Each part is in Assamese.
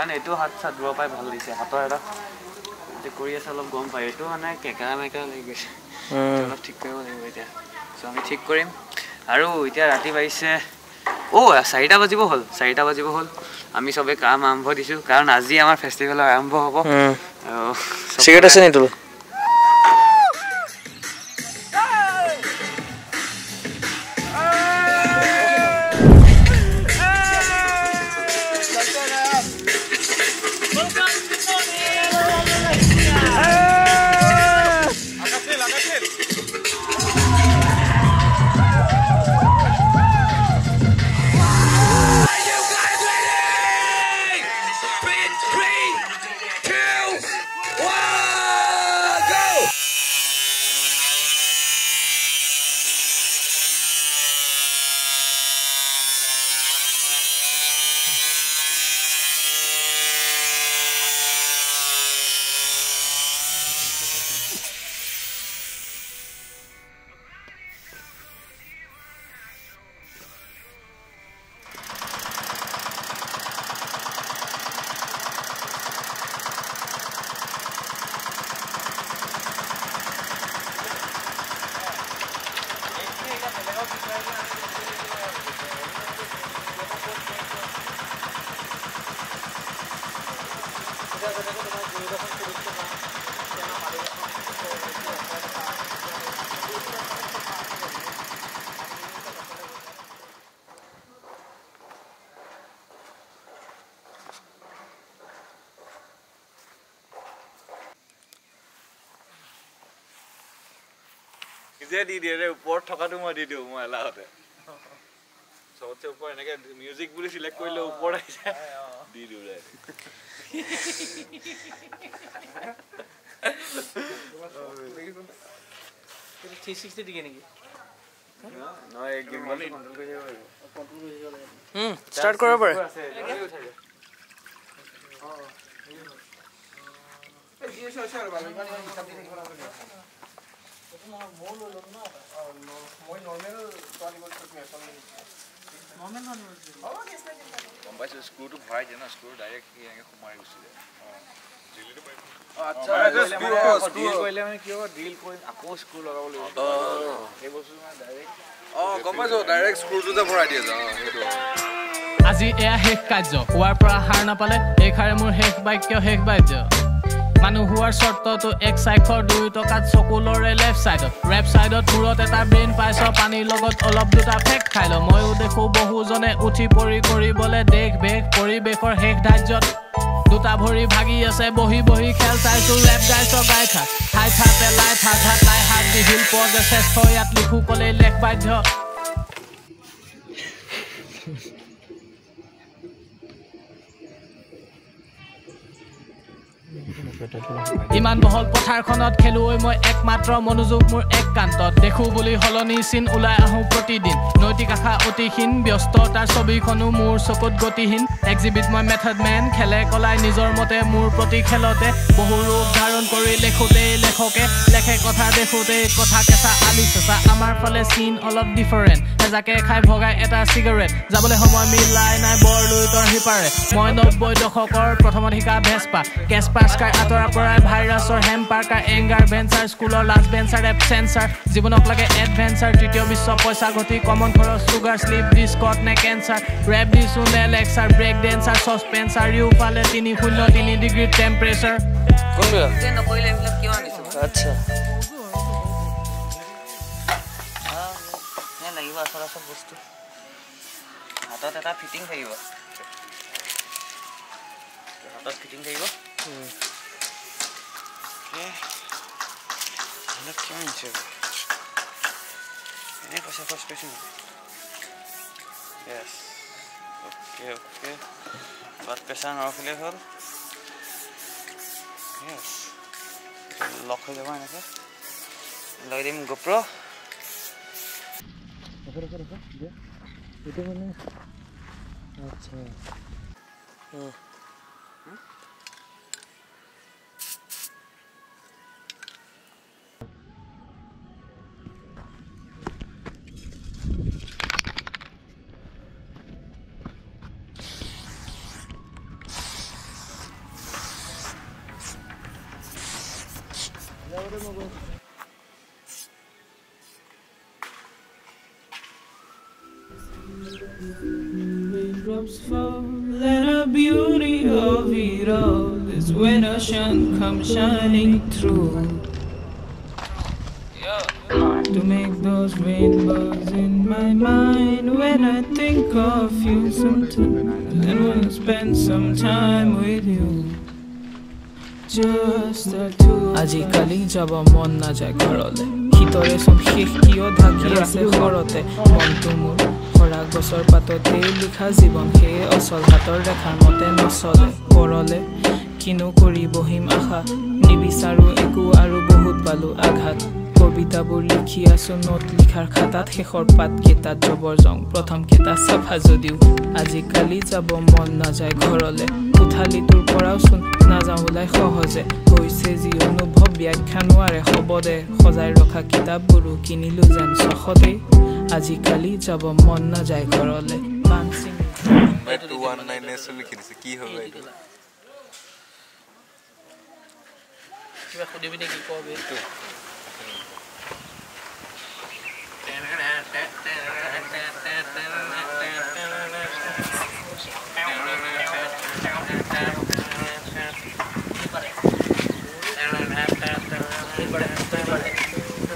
কাৰণ এইটো হাত চাত ধুব পাই ভাল লাগিছে হাতৰ এটা যে কৰি আছে অলপ গম পায়। এইটো মানে কেঁকেৰা মেকেৰা লাগি গৈছে। অলপ ঠিক কৰিব লাগিব এতিয়া। চ' আমি ঠিক কৰিম। আৰু এতিয়া ৰাতি বাজিছে। অ' চাৰিটা বাজিব হ'ল। চাৰিটা বাজিব হ'ল। আমি চবেই কাম আৰম্ভ দিছোঁ। কাৰণ আজি আমাৰ ফেষ্টিভেল আৰম্ভ হ'ব। আৰু চব চিগাৰেট আছে নি নিজে দি দিয়ে ওপৰত থকাটো মই দি দিওঁ মই এলাহতে চবতছে ওপৰত এনেকে মিউজিক বুলি চিলেক্ট কৰিলে ওপৰত আহি যায় দি দিওঁ ৰে থ্ৰী ছিক্সটি ডিগ্ৰী নেকি গম পাইছোঁ স্ক্ৰুটো ভৰাই দিয়ে ন স্ক্ৰু ডাইৰেক্ট এনেকৈ সোমাই গুচি যায় আজি এয়া শেষ কাৰ্য হোৱাৰ পৰা হাৰ নাপালে এইষাৰে মোৰ শেষ বাক্য শেষ বাদ্য মানুহ হোৱাৰ চৰ্তটো এক চাইখৰ দুই টকাত চকু লৰে লেফ্ট চাইডত ৰেপ চাইডত মূৰত এটা ব্ৰেইন পাইছ পানীৰ লগত অলপ দুটা ফেক খাই ল। ময়ো দেখো বহুজনে উঠি পৰি কৰিবলৈ দেশ বেশ পৰিৱেশৰ শেষ ধাৰ্যত। দুটা ভৰি ভাগি আছে বহি বহি খেল চাইছো ৰেপ গাইছ গাই থাক। খাই থা পেলাই থা ঘাট লাই হাত দি শিল পোৱা যে শ্ৰেষ্ঠ ইয়াত লিখো ক'লেই লেখ বাধ্য ইমান বহল পথাৰখনত খেলুৱৈ মই একমাত্ৰ মনোযোগ মোৰ একান্তত দেখো বুলি সলনি চিন ওলাই আহোঁ প্ৰতিদিন। নৈতিক আশা অতিহীন ব্যস্ততাৰ ছবিখনো মোৰ চকুত গতিহীন। এক্সিবিট মই মেথড মেন খেলে কলাই নিজৰ মতে মোৰ প্ৰতি খেলতে। বহু ৰূপ ধাৰণ কৰি লেখোতেই লেখকে লেখে কথা দেখোতেই কথা কেঁচা আলি চেঁচা। আমাৰ ফালে চিন অলপ ডিফাৰেণ্ট এজাকে খাই ভগাই এটা চিগাৰেট যাবলৈ সময় মিলাই নাই বৰ লুইতৰ সিপাৰে। মই নব্বৈ দশকৰ প্ৰথমত শিকা ভেজপা কেচপা স্কাই আঁতৰা পৰাই ভাইৰাছৰ হেম্পাৰ্কাৰ এংগাৰ ভেঞ্চাৰ স্কুলৰ লাষ্ট বেঞ্চাৰ এপচেঞ্চাৰ জীৱনক লাগে এডভেঞ্চাৰ তৃতীয় বিশ্ব পইচা ঘটি কমন খৰচ চুগাৰ শ্লিপ ডিস্কট নে কেঞ্চাৰ ৰেপ দিছো নে লেকচাৰ ব্ৰেক ডেঞ্চাৰ চচপেঞ্চাৰ ইউ পালে তিনি শূন্য তিনি ডিগ্ৰী টেম্পাৰেচাৰ আচ্ছা। লাগিব আচল আচল বস্তু। হাতত এটা ফিটিং থাকিব। হাতত ফিটিং থাকিব? এইবিলাক কিয় আনিছে এনেই পইচা খৰচ কৰিছোঁ নেকি yes okay okay blood pressure নৰখিলেই হ'ল য়েছ লক হৈ যাব এনেকৈ লগাই দিম গোপ্ৰ এইটো মানে আচ্ছা Raindrops fall, and the beauty of it all is when a sun comes shining through. To make those rainbows in my mind when I think of you sometimes, and wanna spend some time with you. Just the two. আজিকালি যাব মন নাযায় ঘৰলে শীতৰে চোন শেষ কিয় ঢাকি আছে ঘৰতে মনটো মোৰ সৰা গছৰ পাততেই লিখা জীৱন সেয়ে অচল হাতৰ ৰেখাৰ মতে নচলে পৰলে কিনো কৰি বহিম আশা। নিবিচাৰো একো আৰু বহুত পালো আঘাত। কবিতাবোৰ লিখি আছো নোট লিখাৰ খাতাত শেষৰ পাতকেইটাত জবৰ জং প্ৰথম কেইটা চাফা যদিও আজিকালি যাব মন নাযায় ঘৰলে কোঠালিটোৰ পৰাও চোন নাযাওঁ ওলাই সহজে হৈছে যি অনুভৱ ব্যাখ্যা নোৱাৰে শবদে সজাই ৰখা কিতাপবোৰো কিনিলো যেন চখতেই আজিকালি যাব মন নাযায় ঘৰলে টু ওৱান নাইন এছ লিখি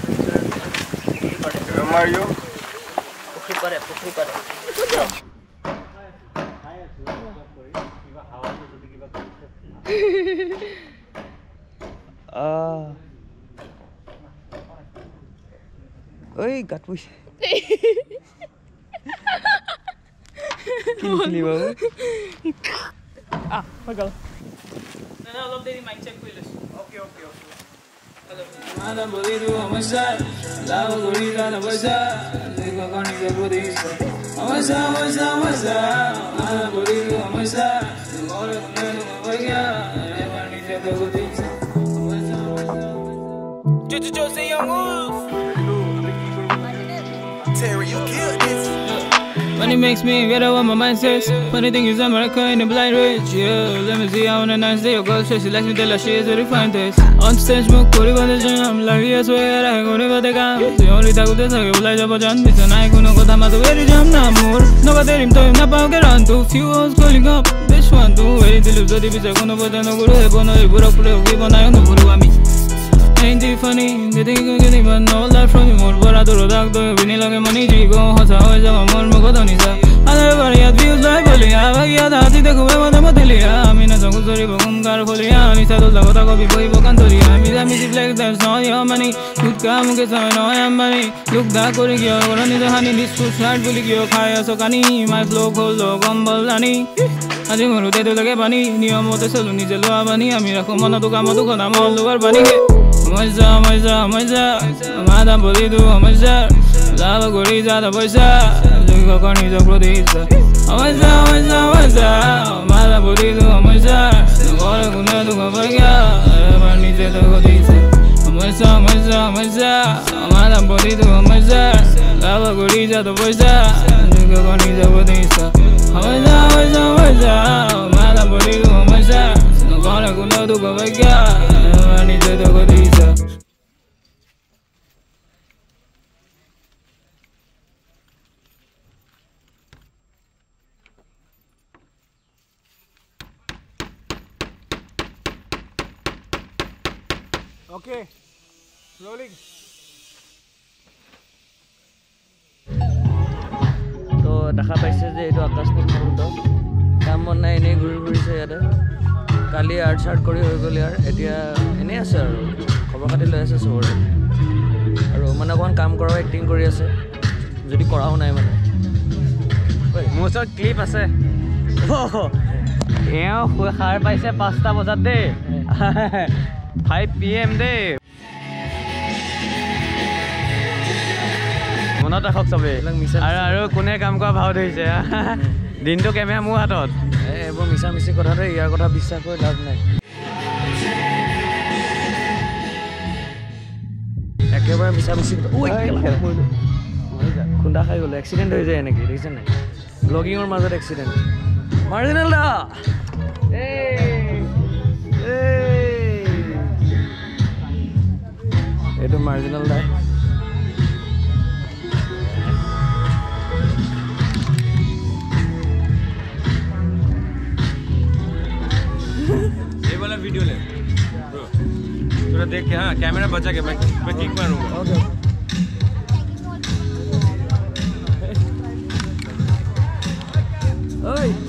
দিছে কি হ'ব এইটো কিবা সুধিবি নেকি কবি Oi, gatuxa. Kinikili. Né? Ah, magala. Nana, all of them mic check will Okay, okay, okay. Mana bolido amasa, lava gorida na basa, liga conega budista. Amasa, amasa, amasa, mana bolido amasa, agora comendo uma vaga, leva a ninja da budista. Young Wolf! Money makes me get out what my mind says. Funny thing is, I'm America in a blind rage. Yeah, let me see how on a nice day your girl says she likes me till she is very fine this. On stage, mo kori bande jam, lagi as where I kori bade kam. Se only thakute thake bolai jabo jan, bisa nai kono kotha ma to very jam na mor. No kade rim to na pao ke ran to few hours calling up. Bitch want to go to the guru. I'm going to kono bote the guru I'm going to go to the guru. I'm going to hogi bonayo the guru I'm going to go to the guru. I'm going to go to the guru. I'm going to go to the ami. আজি ঘৰতে পানী নিয়মতে চলো নিজে লোৱা পানী আমি ৰাখো মনতো কামতো কথা মন লোৱাৰ পানী সমস্যা সমস্যা সমস্যা আমাৰ দাম বলিটো সমস্যা লাভ কৰি যা পইচা যোগ্য নিজৰ প্ৰতি ইচ্ছা সমস্যা সমস্যা সমস্যা আমাৰ দাম বলিটো সমস্যা নকৰে কোনে দুখ পাইয়া এবাৰ নিজে গতি ইচ্ছা সমস্যা সমস্যা সমস্যা আমাৰ দাম বলিটো সমস্যা লাভ কৰি যা পইচা যোগ্য নিজৰ প্ৰতি ইচ্ছা সমস্যা সমস্যা দাম বলিটো সমস্যা নকৰে কোনে দুখ পাইয়া এবাৰ নিজে গতি ইচ্ছা তো দেখা পাইছে যে এইটো আকস্মিক মুহূৰ্ত কাম বন নাই এনেই ঘূৰি ফুৰিছে ইয়াতে কালি আৰ্ট চাৰ্ট কৰি হৈ গ'ল ইয়াৰ। এতিয়া এনেই আছে আৰু। খবৰ খাতি লৈ আছে চবৰে। আৰু মানে অকণমান কাম কৰাও এক্টিং কৰি আছে। যদি কৰাও নাই মানে। মোৰ ওচৰত ক্লিপ আছে। এওঁ সাৰ পাইছে পাঁচটা বজাত দেই। ফাইভ পি এম দেই। মনত ৰাখক চবেই। আৰু আৰু কোনে কাম কৰা ভাও ধৰিছে। দিনটো কেমেৰা মোৰ হাতত। এইবোৰ মিছা মিছি কথাতে ইয়াৰ কথা বিশ্বাস কৰি লাভ নাই। একেবাৰে মিছা মিছি কথা। খুন্দা খাই গ'লো এক্সিডেণ্ট হৈ যায় এনেকৈ দেখিছে নাই? ব্লগিঙৰ মাজত এক্সিডেণ্ট মাৰ্জিনেল দা! এই, এই। এইটো মাৰ্জিনেল দাই। ये वाला वीडियो ले। थोड़ा देख के हाँ कैमरा बचा के मैं मैं किक मारूँगा। ओके ओए।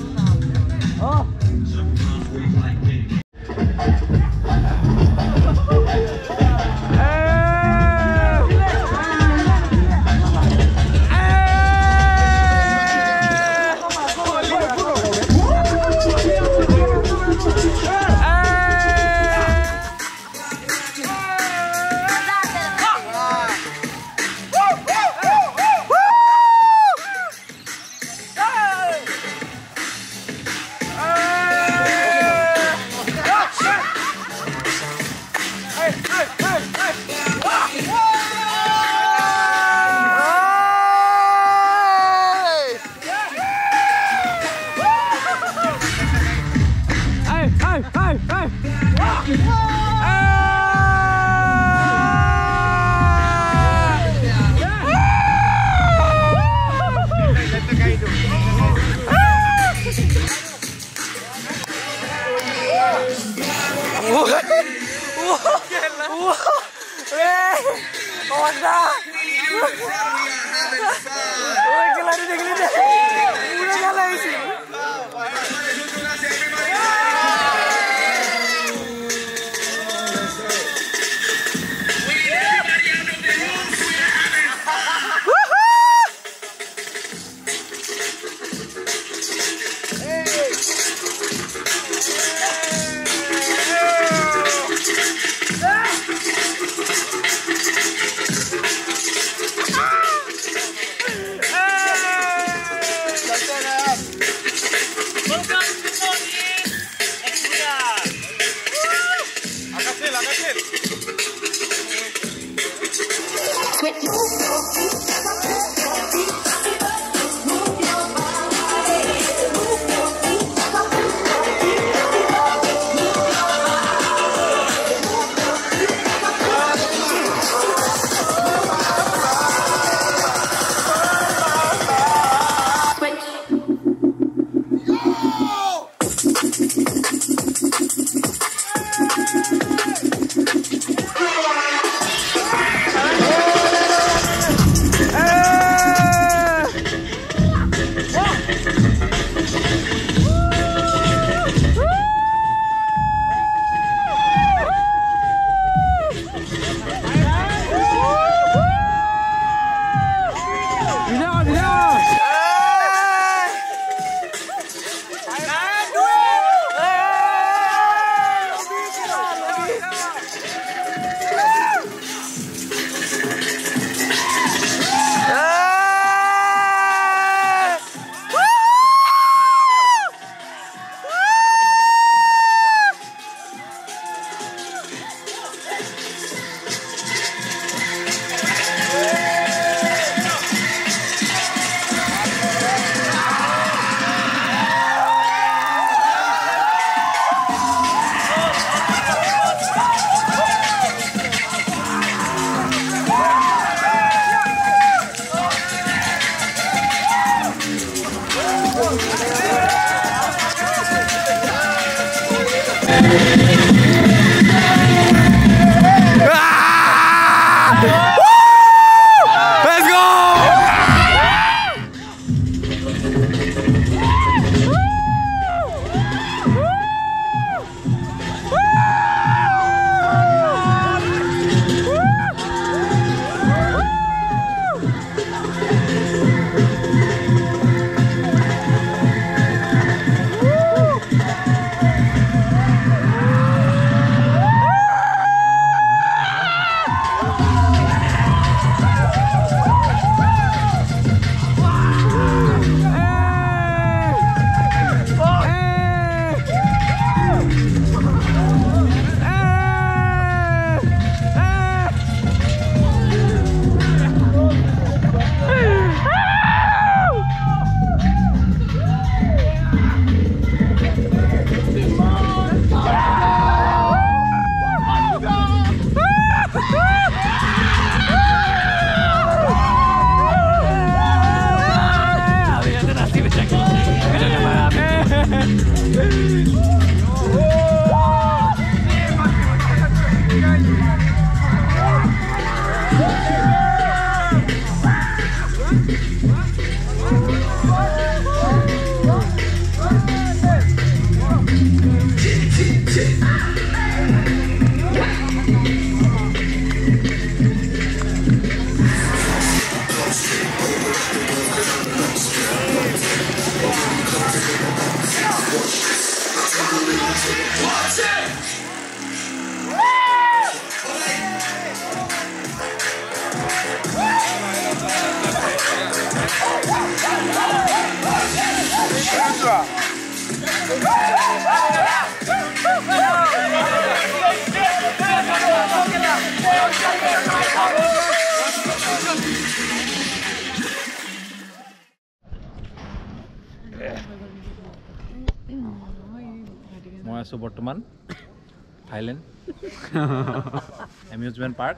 এমিউজমেণ্ট পাৰ্ক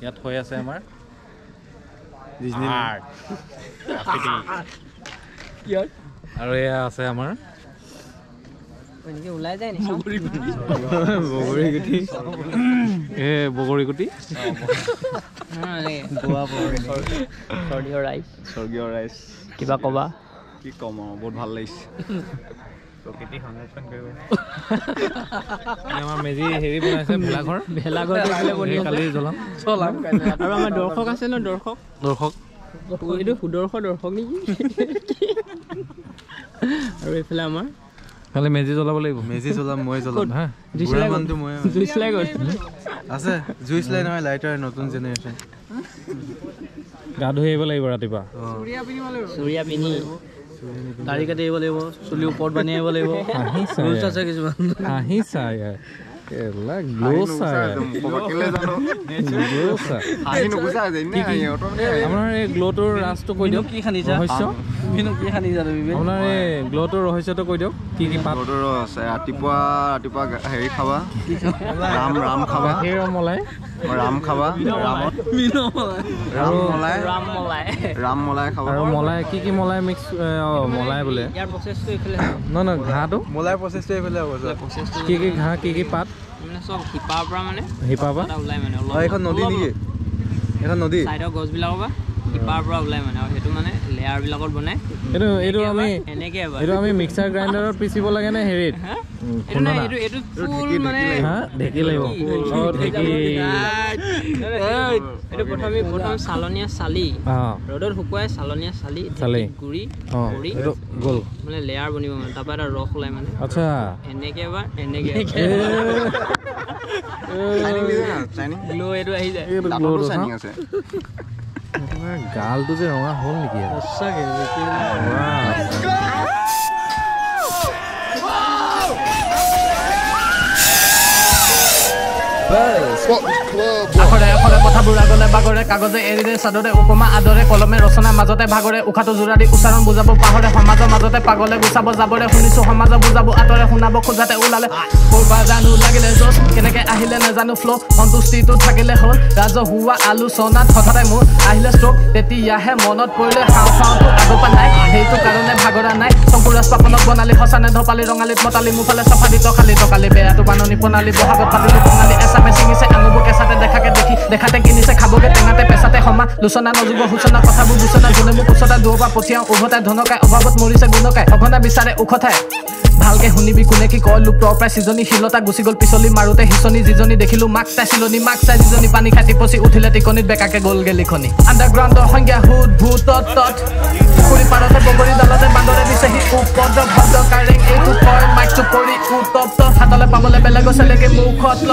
ইয়াত হৈ আছে আমাৰ। আৰু এয়া আছে আমাৰ। বগৰীগুটি বগৰীগুটি স্বৰ্গীয় ৰাইজ কিবা ক'বা? কি ক'ম আৰু বহুত ভাল লাগিছে। আমাৰ মেজি হেৰি বনাইছে ভেলাঘৰ। ভেলাঘৰ এই কালি জ্বলাম। চলাম আৰু আমাৰ দৰ্শক আছে ন দৰ্শক? দৰ্শক। এইটো সুদৰ্শ দৰ্শক নেকি? আৰু এইফালে আমাৰ কালি মেজি জ্বলাব লাগিব। মেজি জ্বলাম মই জ্বলাম হা? জুই চলাই আছে জুই চলাই নহয় লাইটাৰ নতুন জেনেৰেশ্যন গা ধুই আহিব লাগিব ৰাতিপুৱা। চুৰিয়া পিন্ধি। দাড়ি কাটি আহিব লাগিব চুলি ওপৰত বান্ধি আহিব লাগিব আছে কিছুমান ইয়াৰ গ্ল'ছা গ্ল'ছা আপোনাৰ এই গ্ল'টোৰ ৰাজটো কৈ দিয়ক কি খান্দিছা কি? আপোনাৰ এই গ্ল'টোৰ ৰহস্যটো কৈ দিয়ক কি কি পাত? আছে ৰাতিপুৱা ৰাতিপুৱা হেৰি খাবা। ৰাম ৰাম খাবা। গাখীৰ আৰু মলাই। ৰাম খাবা ৰামত। ৰাম মলাই। ৰাম মলাই। ৰাম মলাই খাবা। আৰু মলাই কি কি মলাই মিক্স মলাই বোলে? নহয় নহয় ঘাঁহটো? মলাই প্ৰচেছটো এইফালে হ'ব কি কি ঘাঁহ কি কি পাত? মানে চব শিপাৰ পৰা মানে শিপা পাত এটা ওলাই মানে এইখন নদী নেকি? এইখন নদী? চাইডৰ গছবিলাকৰ পৰা শিপাৰ পৰা ওলাই মানে আৰু সেইটো মানে লেয়াৰবিলাকত বনাই। এইটো এইটো আমি এনেকৈ এইটো আমি মিক্সাৰ গ্ৰাইণ্ডাৰত পিচিব লাগে নে হেৰিত? ফুল মানে ঢেঁকী লাগিব। ঢেঁকী এইটো প্ৰথমে প্ৰথম চালনীয়া চালি। অঁ। ৰ'দত শুকুৱাই চালনীয়া চালি চালি। ঢেঁকীত গুৰি কৰি গ'ল। মানে লেয়াৰ বনিব মানে তাৰপৰা এটা ৰস ওলাই মানে। আচ্ছা। এনেকৈ এবাৰ এনেকৈ। এ। গ্ল' এইটো আহি যায়। এইটো গ্ল'টো চা। আছে তোমাৰ গালটো যে ৰঙা হ'ল নেকি ইয়াত? সঁচাকৈ Wow. আখৰে আখৰে কথাবোৰ আগলে বাগৰে কাগজে এৰিৰে চাদৰে উপমা আদৰে কলমে ৰচনা মাজতে ভাগৰে উশাহটো জোৰা দি উচ্চাৰণ বুজাব পাহৰে সমাজৰ মাজতে পাগলে গুচাব যাবৰে শুনিছো সমাজৰ বুজাব আঁতৰে শুনাব খোজাতে ওলালে। কৰবা জানো লাগিলে জচ কেনেকে আহিলে নাজানো ফ্ল' সন্তুষ্টিটো থাকিলে হ'ল ৰাজহুৱা আলোচনাত হঠাতে মোৰ আহিলে ষ্ট্ৰক তেতিয়াহে মনত পৰিলে খাওঁটো আগৰ পৰা নাই সেইটো কাৰণে ভাগৰা নাই শংকুৰাজ পাপনক বনালি সঁচানে ধপালি ৰঙালীত মতালি মোফালে চফা দি টকালি টকালি বেয়াটো বাননি প্ৰণালী বহাগত পাতিলো টঙালি এচামে ছিঙিছে আঙুবোৰ কেঁচাতে দেখাকে দেখি দেখাতে কিনিছে খাবগে টেঙাতে পেচাতে সমা লোচনা নজুব সূচনা কথাবোৰ বিচনা যোনে মোক উচতা পৰা পঠিয়াওঁ উভতাই ধনকাই অভাৱত মৰিছে গুণকাই অঘনা বিচাৰে ওখঠাই ভালকে শুনিবি কোনে কি কয় লুপ্তৰ সিজনী শিলতা গুচি গ'ল পিছলি মাৰোতে সিচনি যিজনী দেখিলো মাক চাই চিলনি মাক চাই যিজনী পানী খাই টিপচি উঠিলে টিকনিত বেকাকে গ'লগে লিখনি। আণ্ডাৰগ্ৰাউণ্ডৰ সংজ্ঞা সুত ভূত তত পুখুৰী পাৰতে বগৰী ডালতে বান্দৰে দিছেহি উপদ্ৰ ভদ্ৰ কাৰেং এইটো কয় মাইকটো পৰি উত্তপ্ত হাতলে পাবলে বেলেগৰ চেলেকে মুখত ল।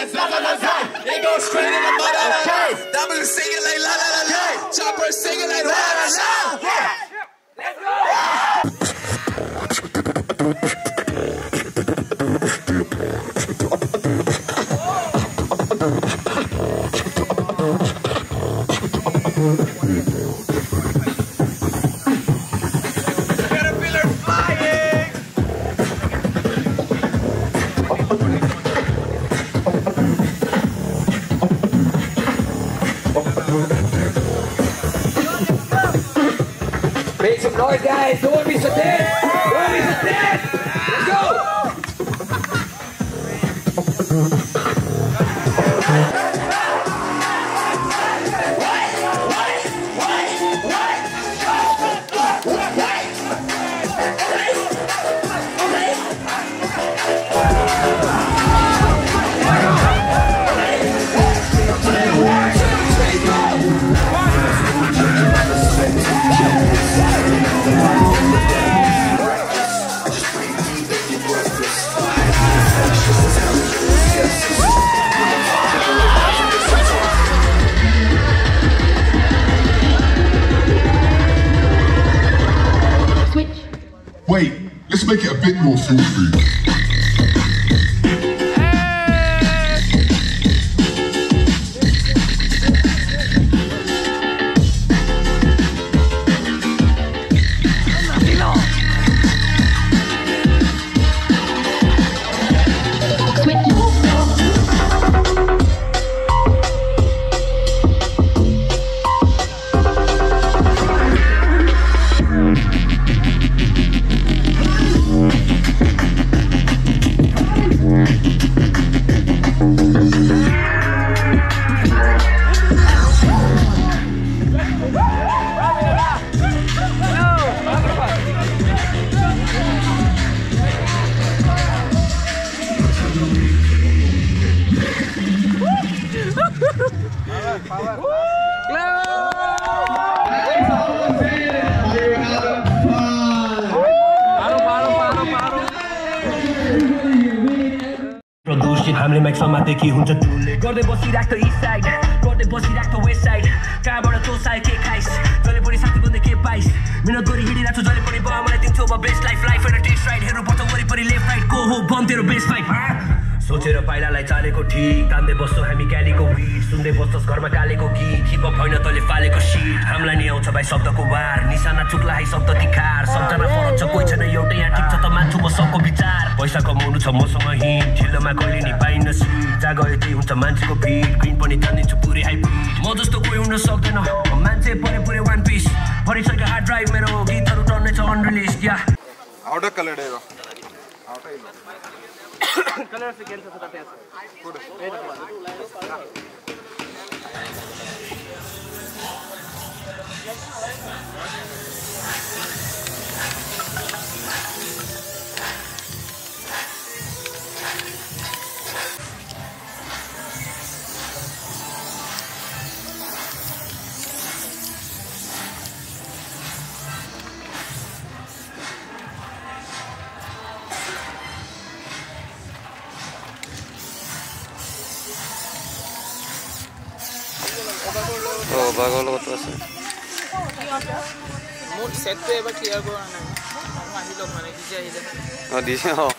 hands. It goes straight in the mouth. Single Sufi. प्रदूषित हामीले म्याक्समा देखि हुन्छ टुलले गर्दै बसिरहेको इस्ट साइड गर्दै बसिरहेको वेस्ट साइड कहाँबाट साइड के खाइस जहिले पनि साथी बन्दै के पाइस मिहिनेत गरी हिँडिरहेको छु जहिले पनि बाबा मलाई दिन्थ्यो म बेस्ट लाइफ लाइफ एउटा टेस्ट राइड हेर्नुपर्छ वरिपरि लेफ्ट राइट को हो बम तेरो बेस्ट फाइभ सोचेर पाइलालाई चालेको ठिक। तान्दै बस्छौँ हामी क्यालीको विट सुन्दै बस्छस् घरमा कालेको गीत। हिपहप होइन तैँले फालेको सिट। हामीलाई नि आउँछ भाइ शब्दको वार। निशाना चुक्ला है शब्द तिखार। सबजना फरक छ कोही छैन एउटै यहाँ ठिक छ त मान्छु म सबको विचार। पैसा कमाउनु छ मसँग हिट ठिलोमा कहिले नि पाइन्न सिट। जहाँ गयो त्यही हुन्छ मान्छेको भिड। ग्रिन पनि तानिदिन्छु पुरै हाई म जस्तो कोही हुन सक्दैन। मान्छे परे पुरै वान पिस भरिसक्यो हार्ड ड्राइभ मेरो। गीतहरू टर्ने छ अनरिलिज या আউটৰ কালাৰ দেই অঁ বাঘৰ লগতো আছে মোৰ ছেটটো এবাৰ ক্লিয়াৰ কৰা নাই আহি মানে কি আহিলে অঁ দিছে অঁ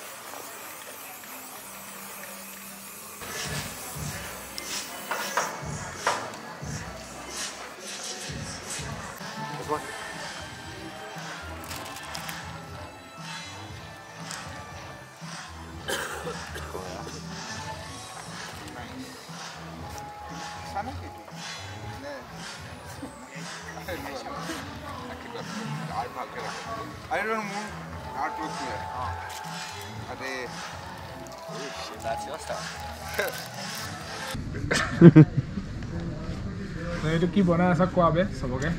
এইটো কি বনাই আছা কোৱা বে চবকে?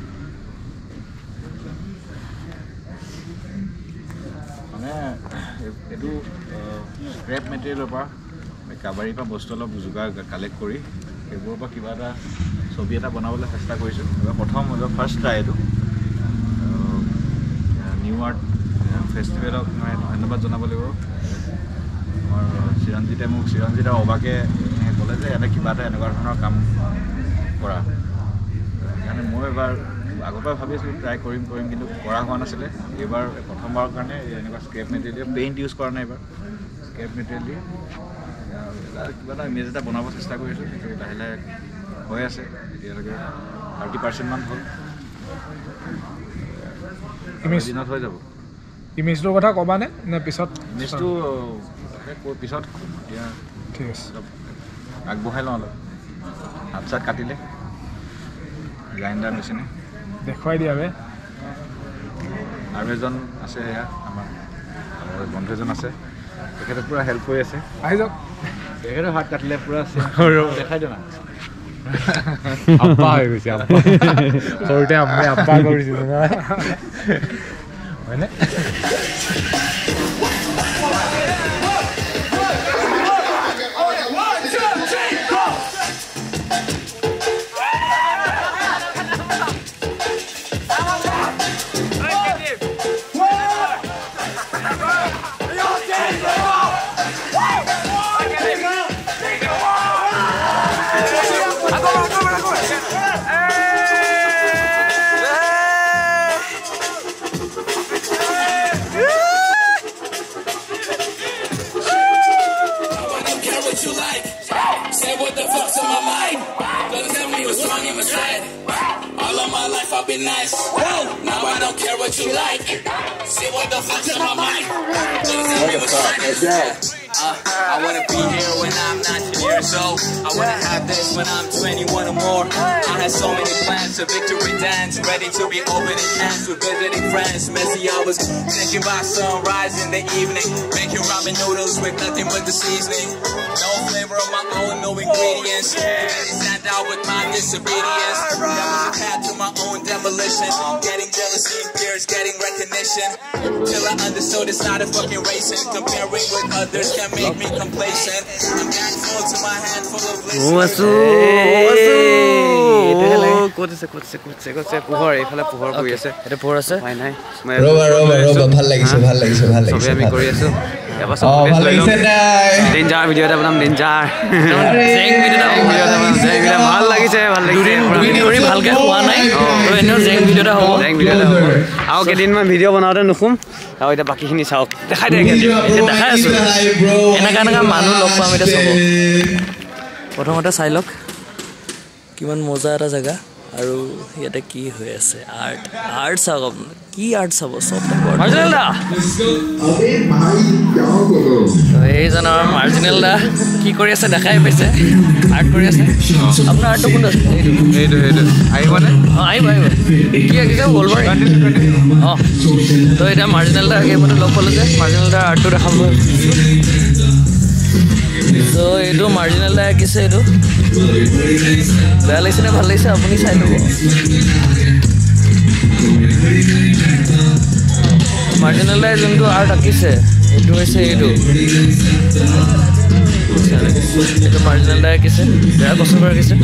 মানে এই- এইটো স্ক্ৰেপ মেটেৰিয়েলৰ পৰা কাবাৰীৰ পৰা বস্তু অলপ যোগাৰ কালেক্ট কৰি সেইবোৰৰ পৰা কিবা এটা ছবি এটা বনাবলৈ চেষ্টা কৰিছোঁ। এইবাৰ প্ৰথম এইবাৰ ফাৰ্ষ্ট ট্ৰাই এইটো। নিউ আৰ্ট ফেষ্টিভেলক মই ধন্যবাদ জনাব লাগিব। আমাৰ চিৰঞ্জিতে মোক চিৰঞ্জিতে অবাকে ক'লে যে এনে কিবা এটা এনেকুৱা ধৰণৰ কাম কৰা। সেইকাৰণে মই এবাৰ আগৰ পৰা ভাবি আছিলোঁ ট্ৰাই কৰিম কৰিম কিন্তু কৰা হোৱা নাছিলে। এইবাৰ প্ৰথমবাৰৰ কাৰণে এনেকুৱা স্ক্ৰেপ মেটেৰিয়েল পেইণ্ট ইউজ কৰা নাই এইবাৰ। স্ক্ৰেপ মেটেৰিয়েল দি কিবা এটা ইমেজ এটা বনাব চেষ্টা কৰিছোঁ সেইটো লাহে লাহে হৈ আছে। এতিয়ালৈকে থাৰ্টি পাৰ্চেণ্টমান হ'ল। ইমেজ দিনত হৈ যাব। ইমেজটোৰ কথা ক'বানে নে পিছত ইমেজটো পিছত এতিয়া ঠিক আছে। আগবঢ়াই লওঁ অলপ। হাত চাত কাটিলে। গ্ৰাইণ্ডাৰ মেচিনে। দেখুৱাই দিয়া বে। আৰু এজন আছে সেয়া আমাৰ বন্ধু এজন আছে। তেখেতে পূৰা হেল্প কৰি আছে। আহি যাওক। তেখেতৰ হাত কাটিলে পুৰা দেখাই দিয়া না হৈ গৈছে সৰুতে আমি আব্বা কৰিছিলোঁ নহয়। হয়নে? Victory dance, ready to be opening hands with visiting friends. Messy hours, thinking about sunrise in the evening, making ramen noodles with nothing but the seasoning. No flavor of my own, no ingredients. Oh, really stand out with my disobedience. That was a path to my own demolition. Getting jealousy in peers, getting recognition. Till I understood it's not a fucking racing. Comparing with others can make me complacent. I'm thankful to my handful of ক'ত আছে ক'ত আছে ক'ত আছে ক'ত আছে? পোহৰ এইফালে পোহৰ কৰি আছে। এটা পোহৰ আছে? হয় নাই। ৰ'বা ৰ'বা ৰ'বা। ভাল লাগিছে ভাল লাগিছে ভাল লাগিছে চবেই আমি কৰি আছো। অ ভাল লাগিছে নাই ডেঞ্জাৰ ভিডিঅ' এটা বনাম ডেঞ্জাৰ ভাল লাগিছে ভাল লাগিছে। ধৰি ভালকে হোৱা নাই। তো এনেও জেং ভিডিঅ' এটা হ'ব। জেং ভিডিঅ' এটা হ'ব। আৰু কেইদিনমান ভিডিঅ' বনাওঁতে নুশুম। আৰু এতিয়া বাকীখিনি চাওক। দেখাই দে এতিয়া দেখাই আছো। এনেকা এনেকা মানুহ লগ পাম এতিয়া চাব। প্ৰথমতে চাই লওক। কিমান মজা এটা জেগা আৰু ইয়াতে কি হৈ আছে? আৰ্ট আৰ্ট চাওক আপোনালোকে কি আৰ্ট চাব? চব মাৰ্জিনেল দা! এইজন আমাৰ মাৰ্জিনেল দা কি কৰি আছে দেখাই পাইছে? আৰ্ট কৰি আছে? আপোনাৰ আৰ্টটো কোনটো আছে? এইটো সেইটো আহিবনে অঁ আহিব আহিব। কি আঁকিছে গ'লবাৰী অঁ। তো এতিয়া মাৰ্জিনেল দা এইমতে লগ পালোঁ যে। মাৰ্জিনেল দাৰ আৰ্টটো দেখাব। তো এইটো মাৰ্জিনেল আঁকিছে এইটো। বেয়া লাগিছে নে ভাল লাগিছে? আপুনি চাই ল'ব। মাৰ্জিনেল যোনটো আৰ্ট আঁকিছে এইটো হৈছে এইটো। এইটো মাৰ্জিনেল দাই আঁকিছে বেয়া কষ্টকৰ আঁকিছে।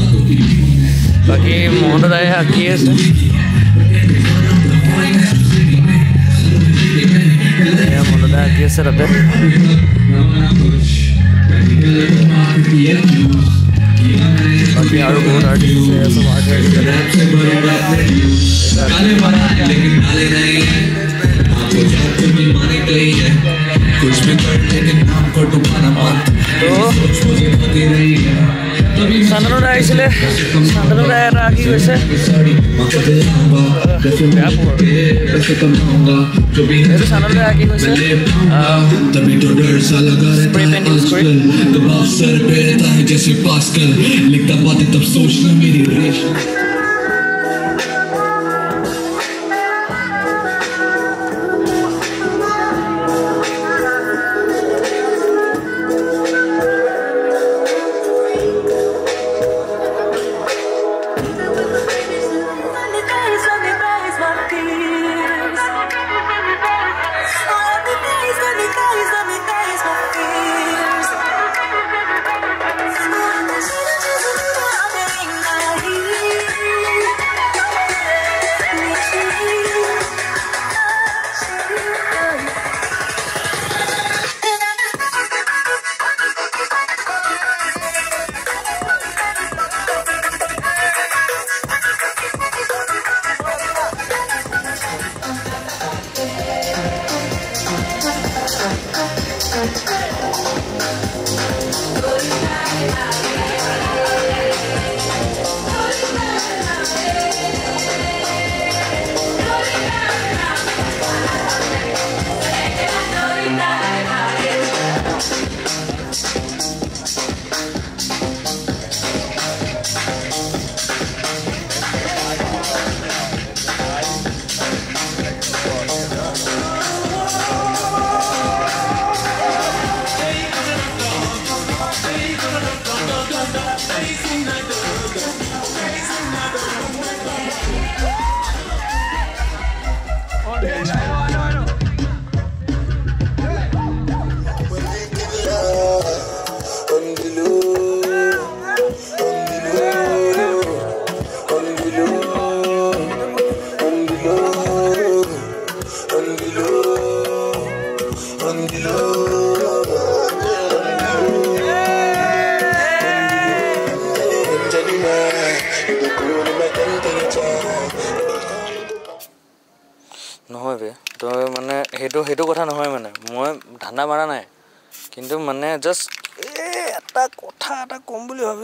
বাকী মহন্ত দাই আঁকি আছে। মহন্ত দাই আঁকি আছে তাতে। बाकी हर बहुत आर्टिस्ट है सब आर्ट रेडी कर रहे हैं। कुछ भी कर, लेकिन नाम को डुबाना मत আৰ্ট চান্দন দাই আহিছিলে চান্দন দাই এটা আঁকি গৈছে এইটো চান্দন দাই আঁকি গৈছে স্প্ৰে পেইণ্ট ইউজ কৰি दबाव सर पे रहता है जैसे पास्कल लिखता बातें तब सोचना मेरी रेश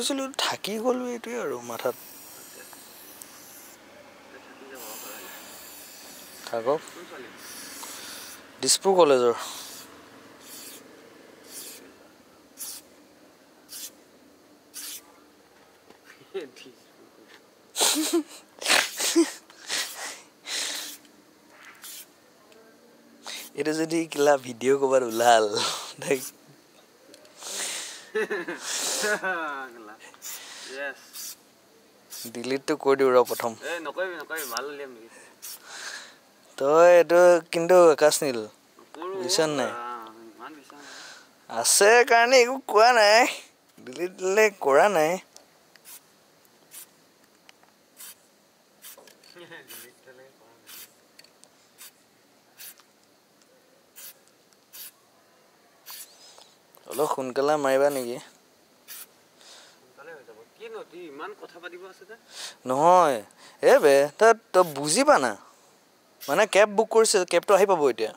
ভাবিছিলোঁ থাকি গ'লো এইটোৱে আৰু মাথাত। থাকক। দিছপুৰ কলেজৰ। এইটো যদি কিলা ভিডিঅ' ক'ৰবাত ওলাল. ডিলিটটো কৰি দিওঁ ৰ প্ৰথম তই এইটো কিন্তু আকাশ নীল বুজিছ নাই আছে কাৰণে একো কোৱা নাই ডিলিট দিলে কৰা নাই অলপ সোনকালে মাৰিবা নেকি কিনো তুই ইমান কথা পাতিব আছে যে নহয়। এ বে তই তই বুজি পা না? মানে কেব বুক কৰিছে কেবটো আহি পাব এতিয়া।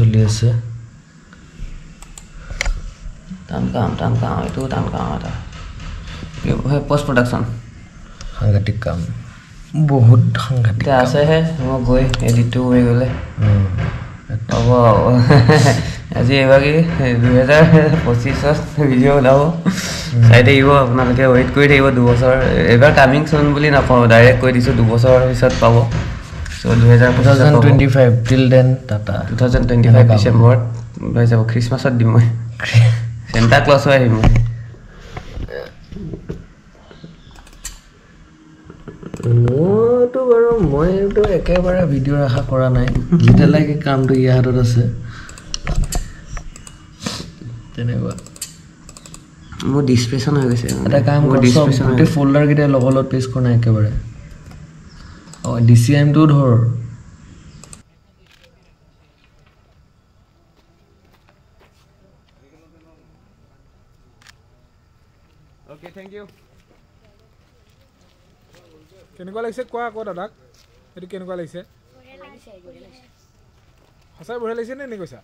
চলি আছে টান কাম টান কাম এইটো টান কাম এটা পষ্ট প্ৰডাকশ্যন সাংঘাতিক কাম বহুত সাংঘাতিক আছেহে মই গৈ এডিটটো হৈ গ'লে হ'ব আজি এইবাৰ কি দুহেজাৰ পঁচিছত ভিডিঅ' ওলাব চাই থাকিব আপোনালোকে ৱেইট কৰি থাকিব দুবছৰ এইবাৰ কামিং চোন বুলি নাপাওঁ ডাইৰেক্ট কৈ দিছোঁ দুবছৰৰ পিছত পাব চ' দুহেজাৰ two thousand twenty five till then tata two thousand twenty five ডিচেম্বৰত হৈ যাব খ্ৰীষ্টমাছত দিম মই চেণ্টা ক্লছ হৈ আহিম মই মইতো বাৰু মইতো একেবাৰে ভিডিঅ'ৰ আশা কৰা নাই। যেতিয়ালৈকে কামটো ইয়াৰ হাতত আছে। তেনেকুৱা। মোৰ ডিছপ্ৰেশ্যন হৈ গৈছে। এটা কাম কৰ গোটেই ফল্ডাৰকেইটা লগৰ লগত পেষ্ট কৰা নাই একেবাৰে। অঁ ডি চি এমটোও ধৰ। অ'কে থেংক ইউ কেনেকুৱা লাগিছে? কোৱা আকৌ দাদাক। এইটো কেনেকুৱা লাগিছে? সঁচাই বঢ়িয়া লাগিছে নে এনে কৈছা?